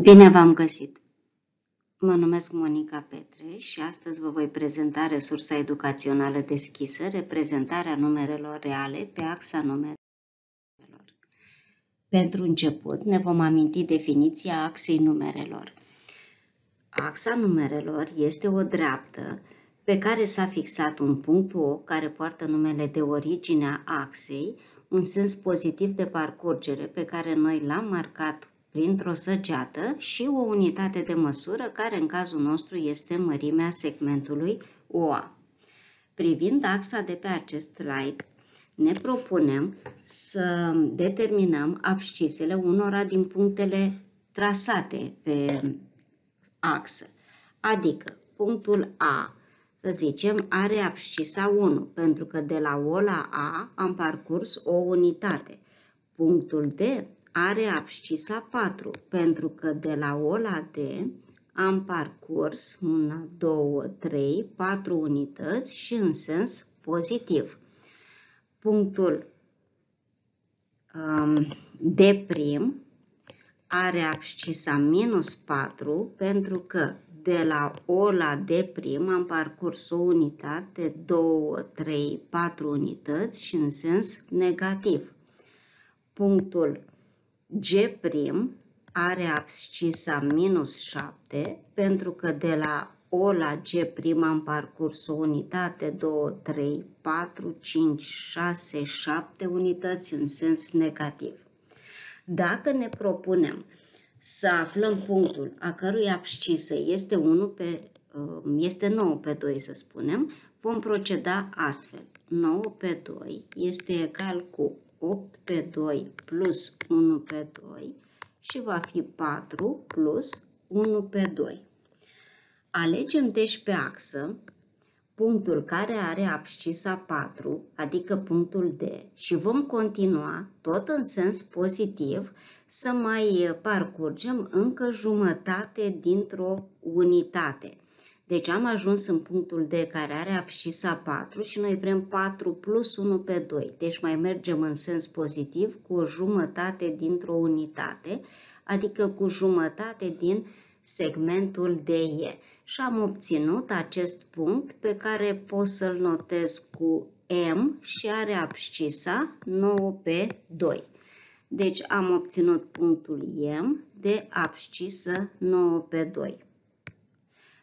Bine v-am găsit! Mă numesc Monica Petre și astăzi vă voi prezenta resursa educațională deschisă, reprezentarea numerelor reale pe axa numerelor. Pentru început ne vom aminti definiția axei numerelor. Axa numerelor este o dreaptă pe care s-a fixat un punct O care poartă numele de origine a axei, un sens pozitiv de parcurgere pe care noi l-am marcat printr-o săgeată și o unitate de măsură care în cazul nostru este mărimea segmentului OA. Privind axa de pe acest slide, ne propunem să determinăm abscisele unora din punctele trasate pe axă, adică punctul A, să zicem, are abscisa 1, pentru că de la O la A am parcurs o unitate. Punctul D are abscisa 4, pentru că de la O la D am parcurs 1, 2, 3, 4 unități și în sens pozitiv. Punctul um, D' are abscisa minus 4 pentru că de la O la D' am parcurs o unitate, 2, 3, 4 unități și în sens negativ. Punctul G' are abscisa minus 7 pentru că de la O la G' am parcurs o unitate, 2, 3, 4, 5, 6, 7 unități în sens negativ. Dacă ne propunem să aflăm punctul a cărui abscisă este, 1 pe, uh, este 9 pe 2, să spunem, vom proceda astfel. 9 pe 2 este egal cu 8 pe 2 plus 1 pe 2 și va fi 4 plus 1 pe 2. Alegem deci pe axă punctul care are abscisa 4, adică punctul D, și vom continua, tot în sens pozitiv, să mai parcurgem încă jumătate dintr-o unitate. Deci am ajuns în punctul D care are abscisa 4 și noi vrem 4 plus 1 pe 2. Deci mai mergem în sens pozitiv cu o jumătate dintr-o unitate, adică cu jumătate din segmentul DE. Și am obținut acest punct pe care pot să-l notez cu M și are abscisa 9 pe 2. Deci am obținut punctul M de abscisă 9 pe 2.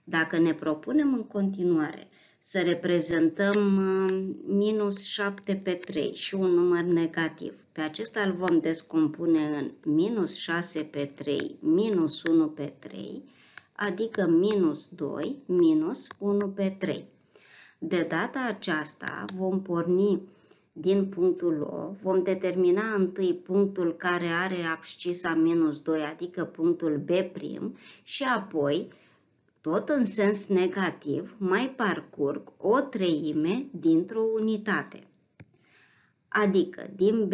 Dacă ne propunem în continuare să reprezentăm uh, minus 7 pe 3 și un număr negativ, pe acesta îl vom descompune în minus 6 pe 3 minus 1 pe 3, adică minus 2 minus 1 pe 3. De data aceasta vom porni din punctul O, vom determina întâi punctul care are abscisa minus 2, adică punctul B' și apoi tot în sens negativ, mai parcurg o treime dintr-o unitate. Adică din B',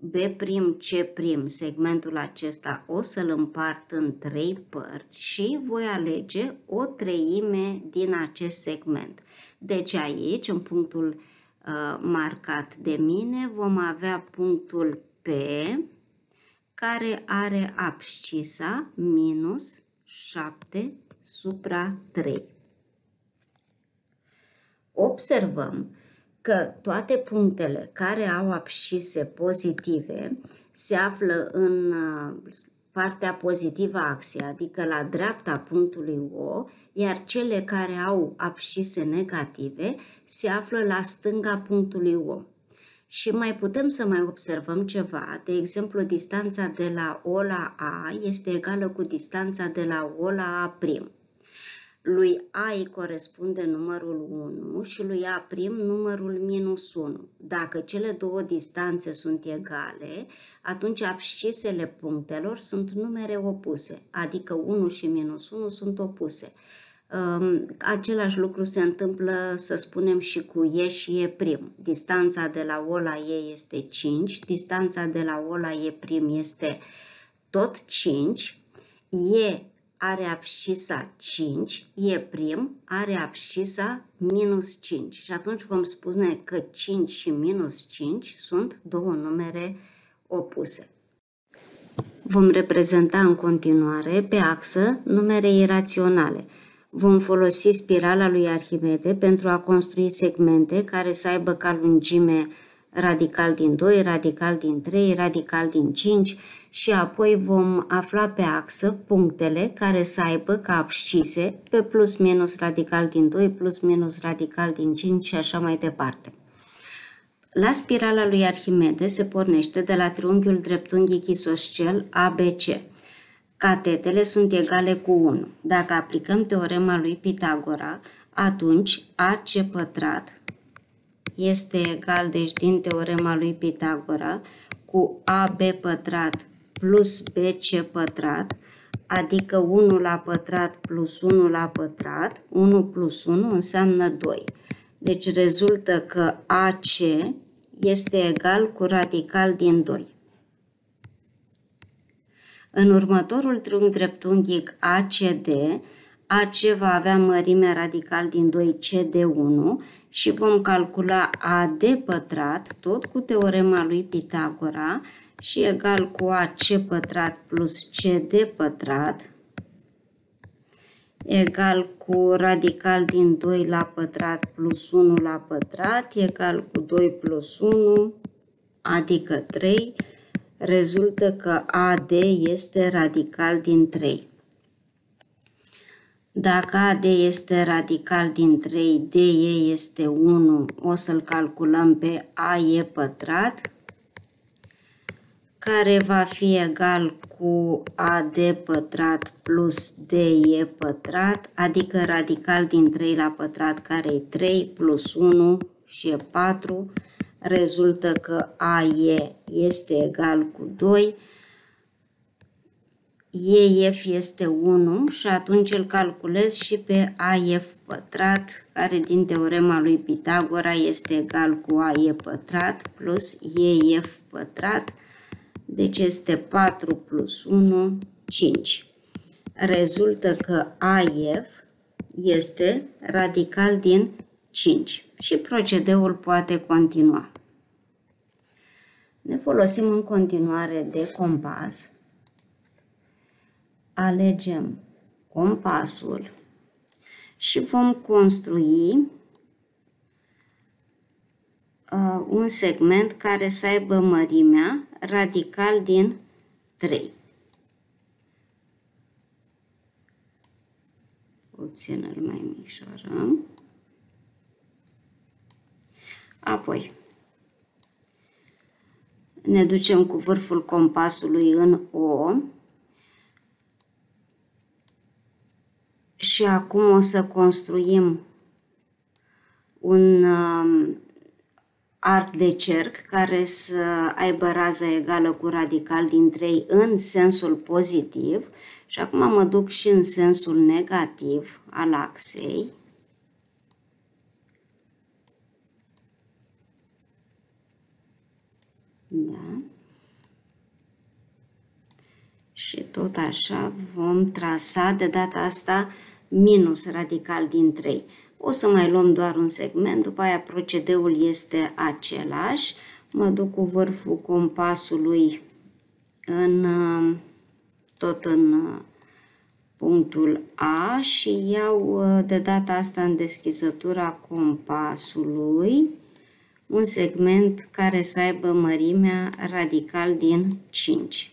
B', C', segmentul acesta o să-l împart în trei părți și voi alege o treime din acest segment. Deci aici, în punctul uh, marcat de mine, vom avea punctul P, care are abscisa minus 7 supra 3. Observăm că toate punctele care au abscise pozitive se află în uh, partea pozitivă a axei, adică la dreapta punctului O, iar cele care au abscise negative se află la stânga punctului O. Și mai putem să mai observăm ceva, de exemplu, distanța de la O la A este egală cu distanța de la O la A'. Lui A îi corespunde numărul 1 și lui A' numărul minus 1. Dacă cele două distanțe sunt egale, atunci abscisele punctelor sunt numere opuse, adică 1 și minus 1 sunt opuse. Același lucru se întâmplă, să spunem, și cu E și E prim. Distanța de la O la E este 5, distanța de la O la E prim este tot 5, E are abscisa 5, E prim are abscisa minus 5 și atunci vom spune că 5 și minus 5 sunt două numere opuse. Vom reprezenta în continuare pe axă numere iraționale. Vom folosi spirala lui Arhimede pentru a construi segmente care să aibă ca lungime radical din 2, radical din 3, radical din 5 și apoi vom afla pe axă punctele care să aibă ca abscise pe plus minus radical din 2, plus minus radical din 5 și așa mai departe. La spirala lui Arhimede se pornește de la triunghiul dreptunghi chisoscel ABC. Catetele sunt egale cu 1. Dacă aplicăm teorema lui Pitagora, atunci AC pătrat este egal, deci din teorema lui Pitagora, cu AB pătrat plus BC pătrat, adică 1 la pătrat plus 1 la pătrat, 1 plus 1 înseamnă 2. Deci rezultă că AC este egal cu radical din 2. În următorul triunghi dreptunghic ACD, AC va avea mărimea radical din 2 CD1 și vom calcula AD pătrat, tot cu teorema lui Pitagora, și egal cu AC pătrat plus CD pătrat, egal cu radical din 2 la pătrat plus 1 la pătrat, egal cu 2 plus 1, adică 3, rezultă că AD este radical din 3. Dacă AD este radical din 3, DE este 1, o să-l calculăm pe AE pătrat, care va fi egal cu AD pătrat plus DE pătrat, adică radical din 3 la pătrat care e 3 plus 1 și e 4, rezultă că AE este egal cu 2, EF este 1 și atunci îl calculez și pe AF pătrat, care din teorema lui Pitagora este egal cu AE pătrat plus EF pătrat, deci este 4 plus 1, 5. Rezultă că AF este radical din 5 și procedeul poate continua. Ne folosim în continuare de compas. Alegem compasul și vom construi uh, un segment care să aibă mărimea radical din 3. Puțin îl mai micșorăm. Apoi, ne ducem cu vârful compasului în O. Și acum o să construim un um, arc de cerc care să aibă raza egală cu radical din 3 în sensul pozitiv. Și acum mă duc și în sensul negativ al axei. Da. Și tot așa vom trasa de data asta minus radical din 3. O să mai luăm doar un segment, după aia procedeul este același. Mă duc cu vârful compasului în, tot în punctul A și iau de data asta în deschizătura compasului un segment care să aibă mărimea radical din 5.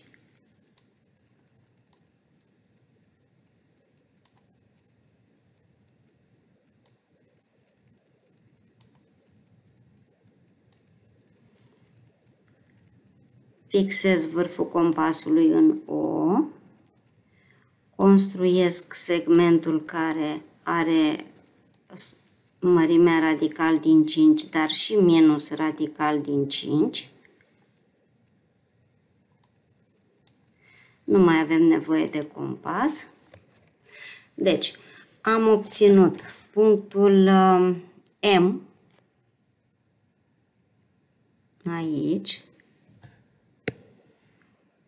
fixez vârful compasului în O, construiesc segmentul care are mărimea radical din 5, dar și minus radical din 5. Nu mai avem nevoie de compas. Deci, am obținut punctul um, M aici,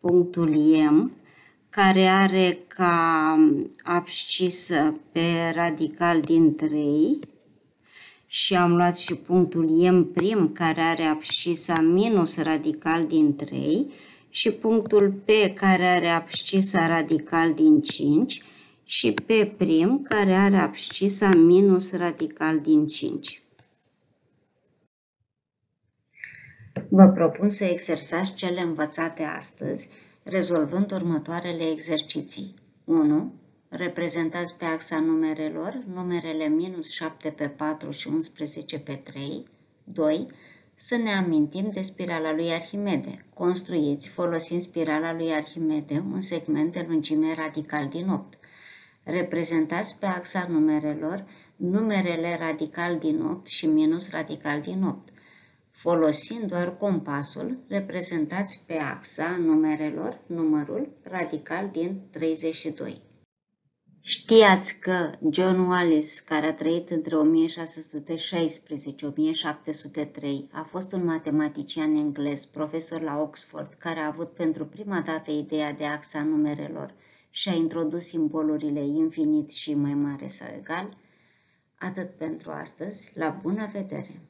punctul M, care are ca abscisă pe radical din 3 și am luat și punctul M prim care are abscisa minus radical din 3 și punctul P care are abscisa radical din 5 și P' care are abscisa minus radical din 5. Vă propun să exersați cele învățate astăzi, rezolvând următoarele exerciții. 1. Reprezentați pe axa numerelor numerele minus 7 pe 4 și 11 pe 3. 2. Să ne amintim de spirala lui Arhimede. Construiți, folosind spirala lui Arhimede, un segment de lungime radical din 8. Reprezentați pe axa numerelor numerele radical din 8 și minus radical din 8. Folosind doar compasul, reprezentați pe axa numerelor numărul radical din 32. Știați că John Wallis, care a trăit între 1616-1703, a fost un matematician englez, profesor la Oxford, care a avut pentru prima dată ideea de axa numerelor și a introdus simbolurile infinit și mai mare sau egal? Atât pentru astăzi, la bună vedere!